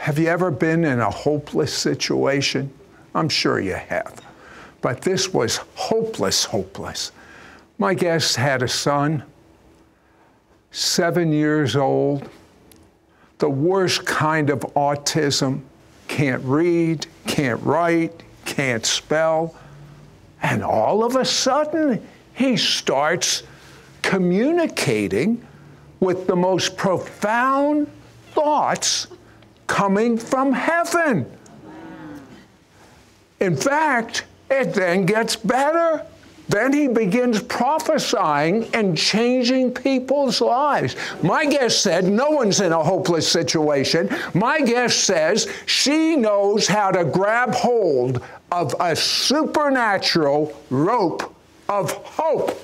Have you ever been in a hopeless situation? I'm sure you have. But this was hopeless, hopeless. My guest had a son, seven years old, the worst kind of autism, can't read, can't write, can't spell. And all of a sudden, he starts communicating with the most profound thoughts coming from heaven. In fact, it then gets better. Then he begins prophesying and changing people's lives. My guest said no one's in a hopeless situation. My guest says she knows how to grab hold of a supernatural rope of hope.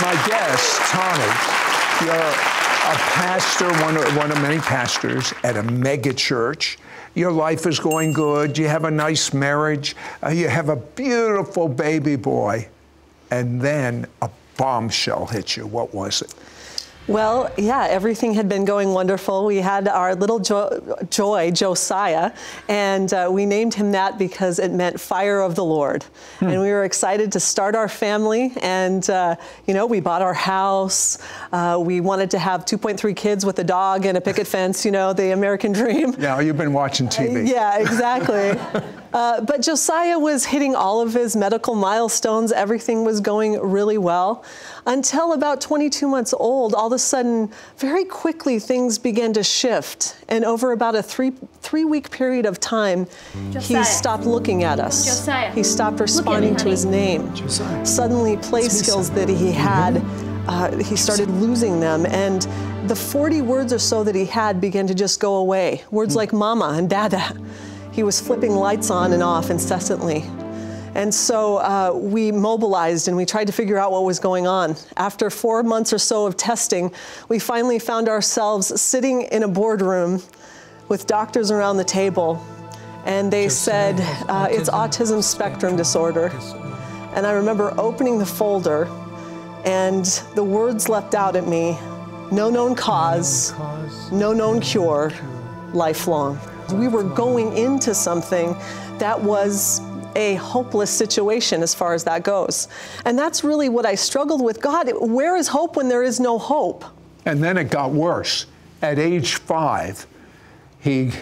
My guest, Tahni, you're a pastor, one of, one of many pastors at a mega church your life is going good, you have a nice marriage, uh, you have a beautiful baby boy, and then a bombshell hits you. What was it? Well, yeah, everything had been going wonderful. We had our little jo- Joy, Josiah, and uh, we named him that because it meant fire of the Lord. Hmm. And we were excited to start our family. And, uh, you know, we bought our house. Uh, we wanted to have 2.3 kids with a dog and a picket fence, you know, the American dream. Yeah, you've been watching TV. yeah, exactly. Uh, but Josiah was hitting all of his medical milestones. Everything was going really well until about 22 months old. All of a sudden, very quickly, things began to shift. And over about a three three week period of time, Josiah. he stopped looking at us. Josiah. He stopped responding me, to his name. Josiah. Suddenly, play skills that he had. Uh, he started losing them and the 40 words or so that he had began to just go away words mm. like mama and dada he was flipping lights on and off incessantly. And so uh, we mobilized and we tried to figure out what was going on. After four months or so of testing, we finally found ourselves sitting in a boardroom with doctors around the table. And they said, uh, it's autism spectrum disorder. And I remember opening the folder and the words leapt out at me no known cause, no known cure, lifelong we were going into something that was a hopeless situation as far as that goes. And that's really what I struggled with. God, where is hope when there is no hope? And then it got worse. At age five, he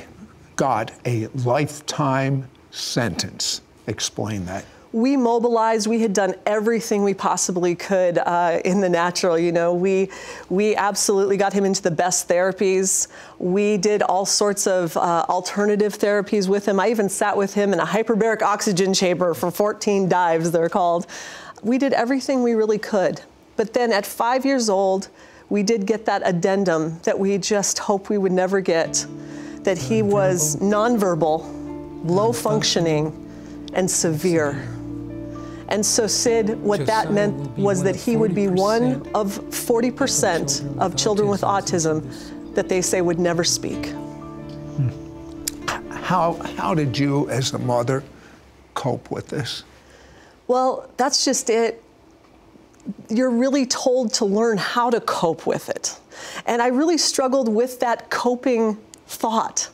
got a lifetime sentence. Explain that we mobilized. We had done everything we possibly could uh, in the natural. You know, we we absolutely got him into the best therapies. We did all sorts of uh, alternative therapies with him. I even sat with him in a hyperbaric oxygen chamber for 14 dives. They're called. We did everything we really could. But then at five years old, we did get that addendum that we just hoped we would never get. That he was nonverbal, low functioning, and severe. And so, Sid, what that meant was that he would be one of 40% of children with autism that they say would never speak. Hmm. How, how did you, as a mother, cope with this? Well, that's just it. You're really told to learn how to cope with it. And I really struggled with that coping thought.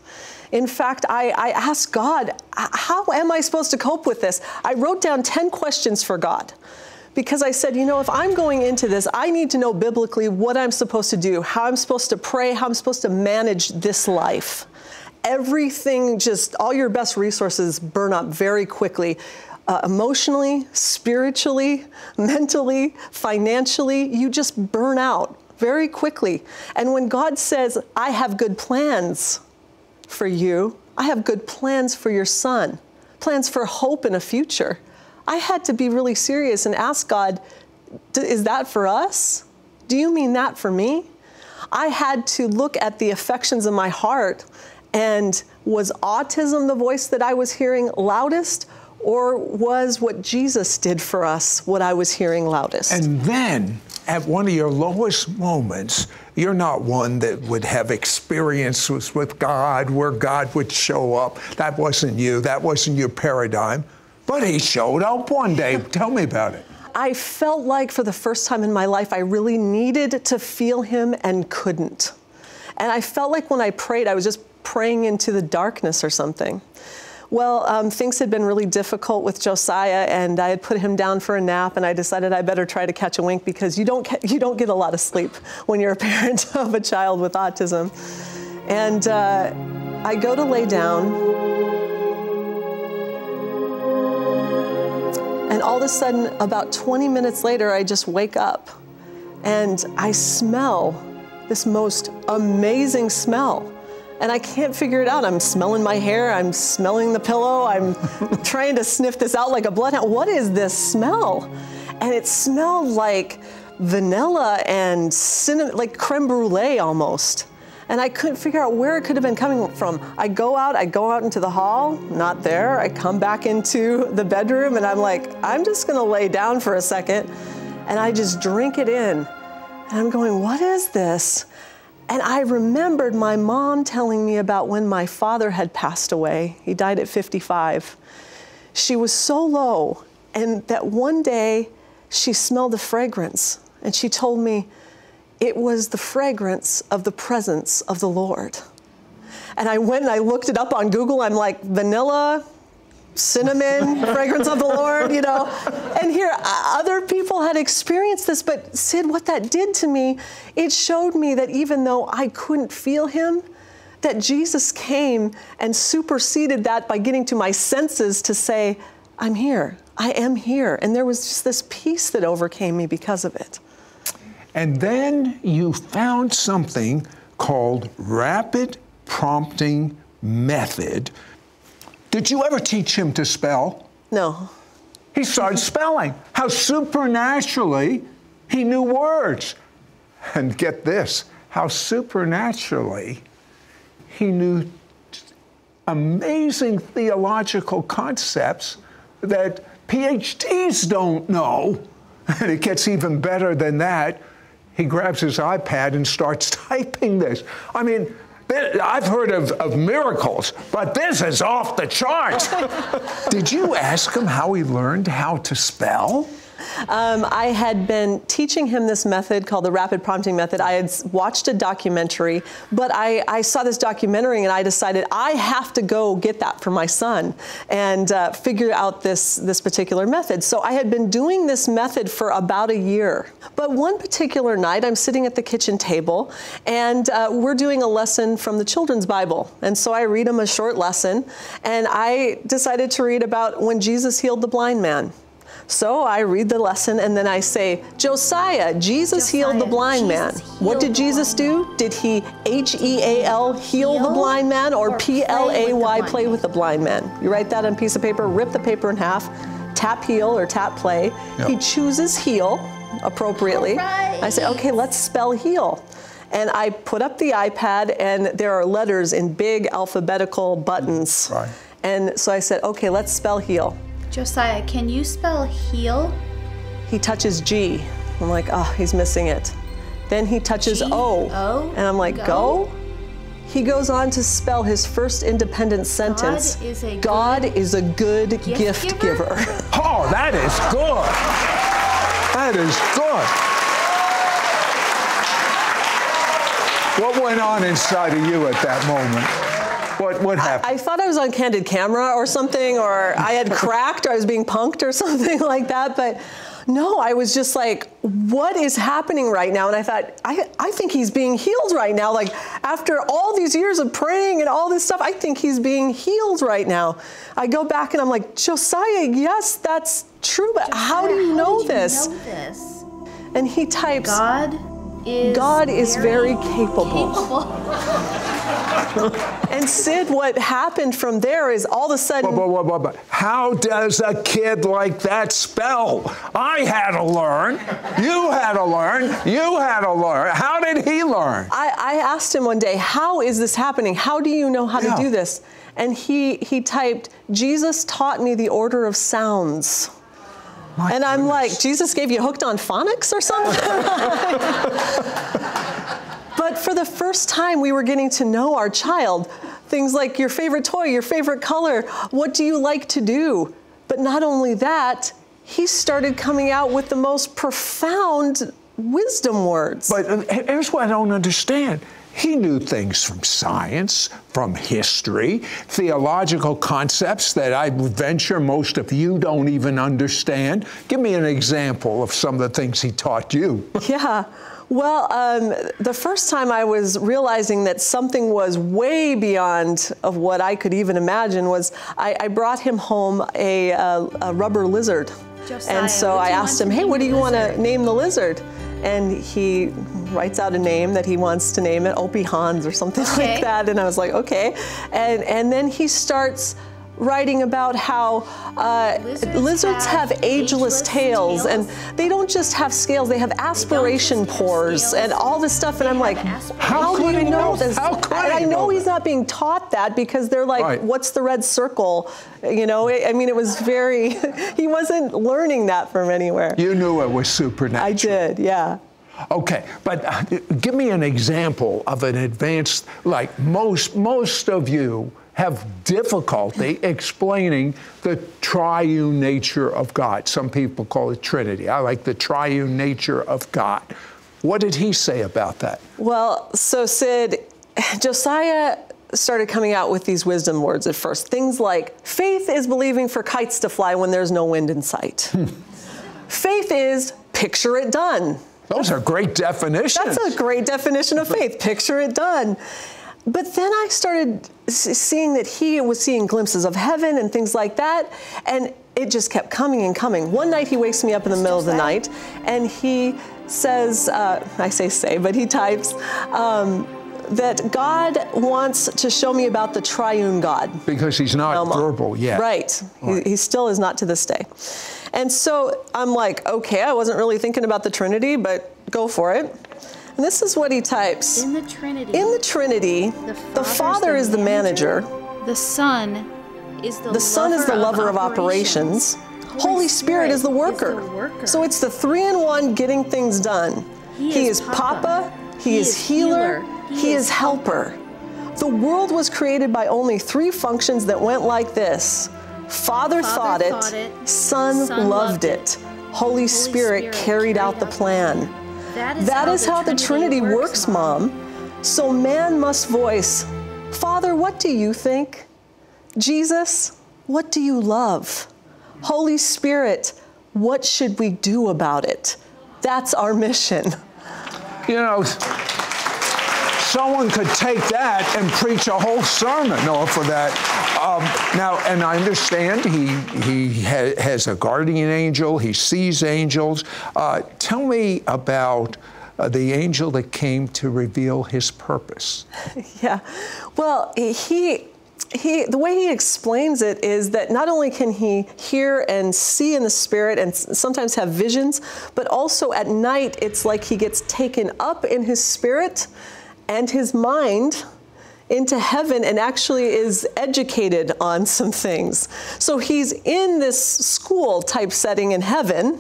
In fact, I, I asked God, how am I supposed to cope with this? I wrote down 10 questions for God because I said, you know, if I'm going into this, I need to know biblically what I'm supposed to do, how I'm supposed to pray, how I'm supposed to manage this life. Everything, just all your best resources burn up very quickly. Uh, emotionally, spiritually, mentally, financially, you just burn out very quickly. And when God says, I have good plans, for you. I have good plans for your son, plans for hope and a future. I had to be really serious and ask God, is that for us? Do you mean that for me? I had to look at the affections of my heart and was autism the voice that I was hearing loudest? Or was what Jesus did for us what I was hearing loudest? And then at one of your lowest moments, you're not one that would have experiences with God where God would show up. That wasn't you, that wasn't your paradigm. But He showed up one day. Tell me about it. I felt like for the first time in my life, I really needed to feel Him and couldn't. And I felt like when I prayed, I was just praying into the darkness or something. Well, um, things had been really difficult with Josiah, and I had put him down for a nap, and I decided I better try to catch a wink because you don't you don't get a lot of sleep when you're a parent of a child with autism. And uh, I go to lay down, and all of a sudden, about 20 minutes later, I just wake up, and I smell this most amazing smell and I can't figure it out. I'm smelling my hair, I'm smelling the pillow, I'm trying to sniff this out like a bloodhound. What is this smell? And it smelled like vanilla and cinnamon, like creme brulee almost. And I couldn't figure out where it could have been coming from. I go out, I go out into the hall, not there. I come back into the bedroom and I'm like, I'm just gonna lay down for a second. And I just drink it in. And I'm going, what is this? And I remembered my mom telling me about when my father had passed away. He died at 55. She was so low, and that one day she smelled the fragrance, and she told me it was the fragrance of the presence of the Lord. And I went and I looked it up on Google. I'm like, vanilla, cinnamon, fragrance of the Lord, you know. And here, uh, other people had experienced this, but Sid, what that did to me, it showed me that even though I couldn't feel Him, that Jesus came and superseded that by getting to my senses to say, I'm here, I am here. And there was just this peace that overcame me because of it. And then you found something called rapid prompting method did you ever teach him to spell? No. He started spelling. How supernaturally he knew words. And get this how supernaturally he knew amazing theological concepts that PhDs don't know. And it gets even better than that. He grabs his iPad and starts typing this. I mean, I've heard of, of miracles, but this is off the charts. Did you ask him how he learned how to spell? Um, I had been teaching him this method called the rapid prompting method. I had watched a documentary, but I, I saw this documentary and I decided I have to go get that for my son and uh, figure out this, this particular method. So I had been doing this method for about a year. But one particular night, I'm sitting at the kitchen table and uh, we're doing a lesson from the children's Bible. And so I read him a short lesson and I decided to read about when Jesus healed the blind man. So I read the lesson and then I say, Josiah, Jesus Josiah, healed the blind Jesus man. What did Jesus do? Did he H E A L heal, heal the blind man or, P L A Y play with the blind man? You write that on a piece of paper, rip the paper in half, tap heal or tap play. Yep. He chooses heal appropriately. Right. I say, okay, let's spell heal. And I put up the iPad and there are letters in big alphabetical buttons. Right. And so I said, okay, let's spell heal. Josiah, can you spell heal? He touches G. I'm like, oh, he's missing it. Then he touches G O. O. And I'm like, go? go? He goes on to spell his first independent sentence God is a God good, is a good gift, gift giver? giver. Oh, that is good. That is good. What went on inside of you at that moment? What, what happened? I, I, thought I was on candid camera or something, or I had cracked, or I was being punked or something like that. But no, I was just like, what is happening right now? And I thought, I, I think he's being healed right now. Like, after all these years of praying and all this stuff, I think he's being healed right now. I go back and I'm like, Josiah, yes, that's true, but Josiah, how do you, know, you this? know this? And he types, God is God is very, very capable. capable. and Sid, what happened from there is all of a sudden. But, but, but, but, how does a kid like that spell? I had to learn. You had to learn. You had to learn. How did he learn? I, I asked him one day, How is this happening? How do you know how yeah. to do this? And he, he typed, Jesus taught me the order of sounds. My and I'm like, Jesus gave you hooked on phonics or something? for the first time, we were getting to know our child. Things like your favorite toy, your favorite color, what do you like to do? But not only that, he started coming out with the most profound wisdom words. But uh, here's what I don't understand. He knew things from science, from history, theological concepts that I venture most of you don't even understand. Give me an example of some of the things he taught you. Yeah. Well, um, the first time I was realizing that something was way beyond of what I could even imagine was I, I brought him home a, a, a rubber lizard. Josiah, and so I asked him, hey, what do you want to name the lizard? And he writes out a name that he wants to name it, Opie Hans or something Okay. like that. And I was like, okay. And, and then he starts writing about how uh, Lizards lizards have have, ageless, ageless tails, tails? and they don't just have scales, they have aspiration just have pores and all this stuff. And They I'm like, how do you know How this? could and I know know he's not being taught that because they're like, Right. what's the red circle? You know, I I mean, it was very, he wasn't learning that from anywhere. You knew it was supernatural. I did, yeah. Okay, but uh, give me an example of an advanced, like most, most of you have difficulty explaining the triune nature of God. Some people call it Trinity. I like the triune nature of God. What did he say about that? Well, so Sid, Josiah started coming out with these wisdom words at first. Things like faith is believing for kites to fly when there's no wind in sight. Hmm. faith is picture it done. Those are great definitions. That's a great definition of faith. Picture it done. But then I started seeing that he was seeing glimpses of heaven and things like that, and it just kept coming and coming. One night he wakes me up in the middle of the night, and he says, uh, I say say, but he types, um, that God wants to show me about the triune God. because he's not Elmo. verbal yet. Right. Right. He, he still is not to this day. And so I'm like, okay, I wasn't really thinking about the Trinity, but go for it. And this is what he types. In the Trinity. In the Trinity, the, the Father is the manager, The Son is the the Son is the lover of operations, Holy Spirit is the worker. worker. So it's the three in one getting things done. He is is Papa. He, He is is healer. He, He is is helper. The world was created by only three functions that went like this Father, Father thought, it, thought it, Son, Son loved loved it, Holy, Spirit, Spirit carried out the plan. That is, That how, is how the Trinity works, Mom. So man must voice, Father, what do you think? Jesus, what do you love? Holy Spirit, what should we do about it? That's our mission. You know, someone could take that and preach a whole sermon off of that. Um, now, and I understand he he ha- has a guardian angel. He sees angels. Uh, tell me about uh, the angel that came to reveal his purpose. Yeah. Well, he he the way he explains it is that not only can he hear and see in the spirit and sometimes have visions, but also at night it's like he gets taken up in his spirit and his mind into heaven and actually is educated on some things. So he's in this school type setting in heaven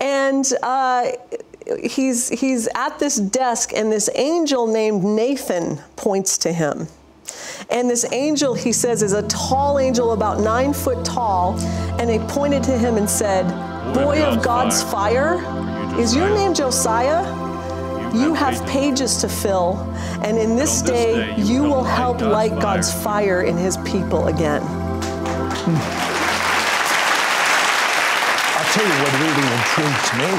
and uh, he's he's at this desk and this angel named Nathan points to him. And this angel he says is a tall angel about nine foot tall and he pointed to him and said boy of god's fire? Is your name josiah you have pages to fill and in this day you will help light god's fire in his people again I'll tell you what really intrigues me.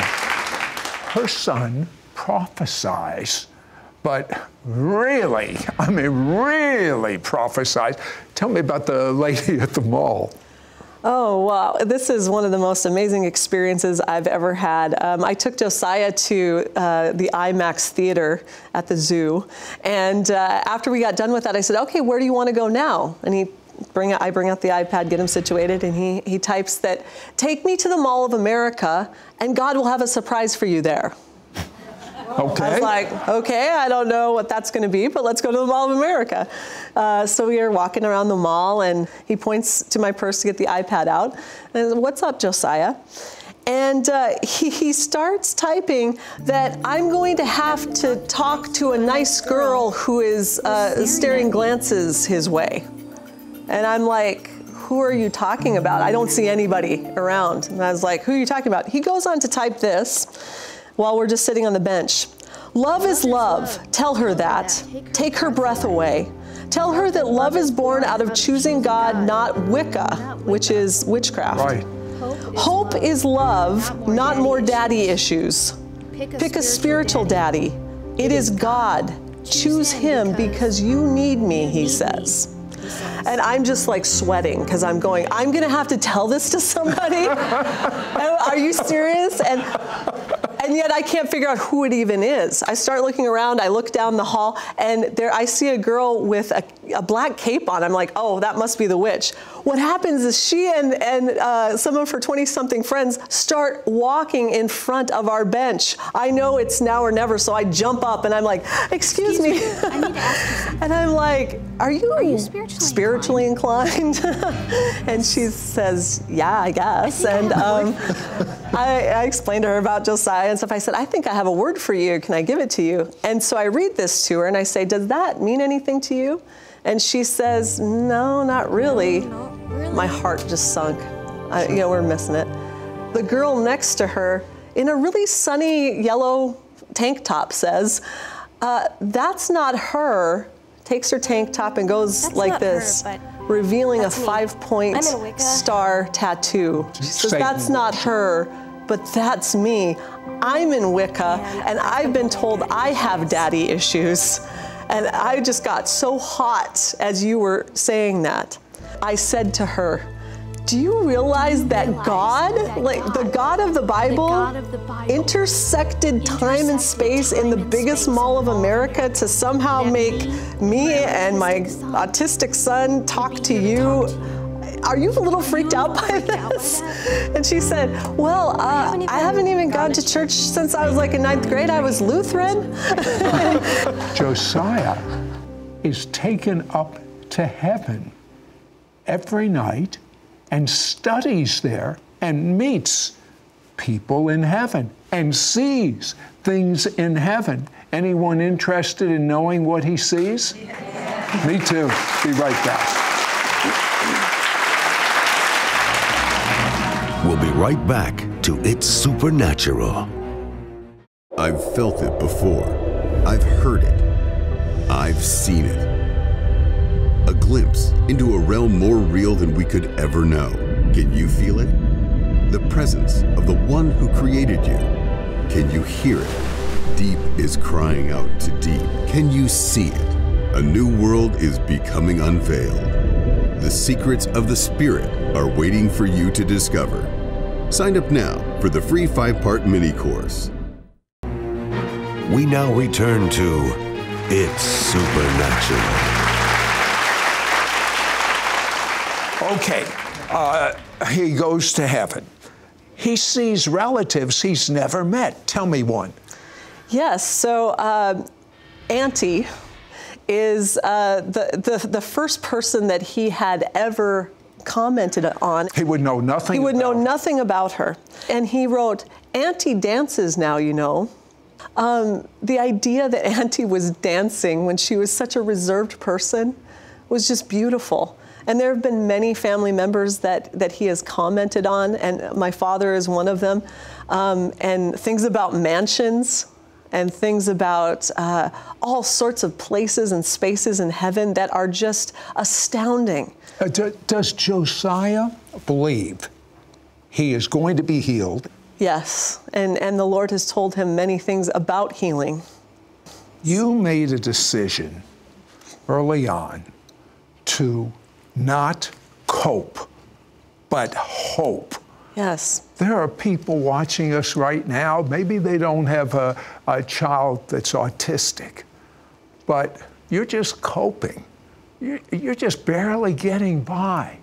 Her son prophesies, but really, I mean, really prophesies. Tell me about the lady at the mall. Oh, wow. This is one of the most amazing experiences I've ever had. Um, I took Josiah to uh, the IMAX theater at the zoo. And uh, after we got done with that, I said, okay, where do you want to go now? And he bring I bring out the iPad, get him situated, and he, he types that, take me to the Mall of America, and God will have a surprise for you there. Okay. I was like, okay, I don't know what that's going to be, but let's go to the Mall of America. Uh, so we are walking around the mall, and he points to my purse to get the iPad out. And I said, What's up, Josiah? And uh, he, he starts typing that I'm going to have to talk to a nice girl who is uh, staring glances his way. And I'm like, who are you talking about? I don't see anybody around. And I was like, who are you talking about? He goes on to type this while we're just sitting on the bench. Love is love. Tell her that. Take her breath away. Tell her that love is born out of choosing God, not Wicca, which is witchcraft. Right. Hope is love, not more daddy issues. Pick a spiritual daddy. It is God. Choose him because you need me, he says. And I'm just like sweating because I'm going, I'm going to have to tell this to somebody. Oh, are you serious? And and yet I can't figure out who it even is. I start looking around, I look down the hall, and there I see a girl with a, a black cape on. I'm like, oh, that must be the witch. What happens is she and, and uh, some of her 20 something friends start walking in front of our bench. I know it's now or never, so I jump up and I'm like, excuse, excuse me. me. I need to ask you. And I'm like, are you, are you spiritually, spiritually inclined? inclined? and she says, yeah, I guess. I and um, I, I explained to her about Josiah and stuff. I said, I think I have a word for you. Can I give it to you? And so I read this to her and I say, does that mean anything to you? And she says, No, not really. No, really. My heart just sunk. I, you know, we're missing it. The girl next to her, in a really sunny yellow tank top, says, uh, That's not her. Takes her tank top and goes that's like this, her, revealing a five point star tattoo. She says, That's not her, but that's me. I'm in Wicca, yeah, and I've been told I have daddy issues. And I just got so hot as you were saying that. I said to her, do you realize that God, that like God, the God of the Bible, God of the Bible intersected, intersected time and space in the biggest mall of America to somehow make me and my autistic son talk to you? Are you a little freaked out by this? And she said, well, uh, I haven't even gone to church since I was like in ninth grade. I was Lutheran. Josiah is taken up to heaven every night and studies there and meets people in heaven and sees things in heaven. Anyone interested in knowing what he sees? Me too. Be right back. Right back to It's Supernatural. I've felt it before. I've heard it. I've seen it. A glimpse into a realm more real than we could ever know. Can you feel it? The presence of the one who created you. Can you hear it? Deep is crying out to deep. Can you see it? A new world is becoming unveiled. The secrets of the Spirit are waiting for you to discover. Sign up now for the free five part mini course. We now return to It's Supernatural. Okay, uh, he goes to heaven. He sees relatives he's never met. Tell me one. Yes, so uh, Auntie, is uh, the, the, the first person that he had ever commented on. He would know nothing. He would know nothing about her. And he wrote, Auntie dances now, you know. Um, the idea that Auntie was dancing when she was such a reserved person was just beautiful. And there have been many family members that, that he has commented on, and my father is one of them. Um, and things about mansions and things about uh, all sorts of places and spaces in heaven that are just astounding. Uh, does Josiah believe he is going to be healed? Yes, and, and the Lord has told him many things about healing. You made a decision early on to not cope, but hope. Yes. There are people watching us right now. Maybe they don't have a, a child that's autistic, but you're just coping. You're, you're just barely getting by.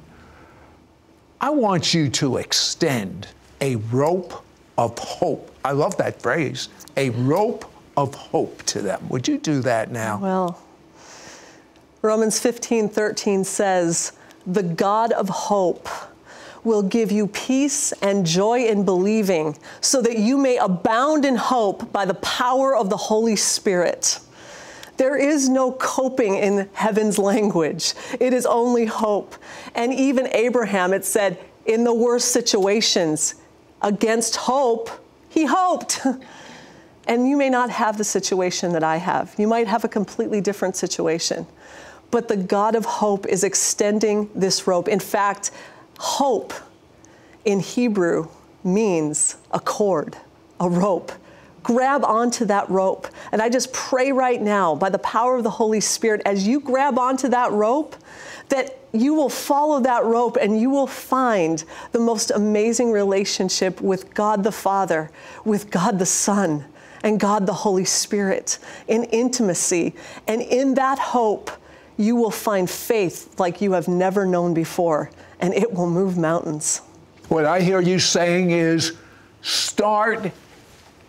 I want you to extend a rope of hope. I love that phrase, a rope of hope to them. Would you do that now? Well, Romans 15 13 says, The God of hope will give you peace and joy in believing, so that you may abound in hope by the power of the Holy Spirit. There is no coping in heaven's language. It is only hope. And even Abraham, it said, in the worst situations, against hope, he hoped. And you may not have the situation that I have. You might have a completely different situation. But the God of hope is extending this rope. In fact, hope in Hebrew means a cord, a rope. Grab onto that rope. And I just pray right now, by the power of the Holy Spirit, as you grab onto that rope, that you will follow that rope and you will find the most amazing relationship with God the Father, with God the Son, and God the Holy Spirit in intimacy. And in that hope, you will find faith like you have never known before, and it will move mountains. What I hear you saying is start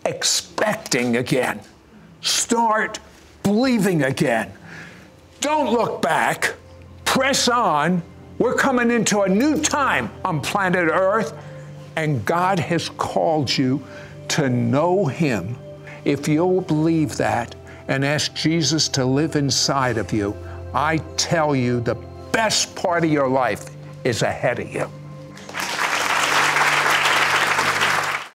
expecting again, start believing again. Don't look back, press on. We're coming into a new time on planet Earth, and God has called you to know Him. If you'll believe that and ask Jesus to live inside of you, I tell you, the best part of your life is ahead of you.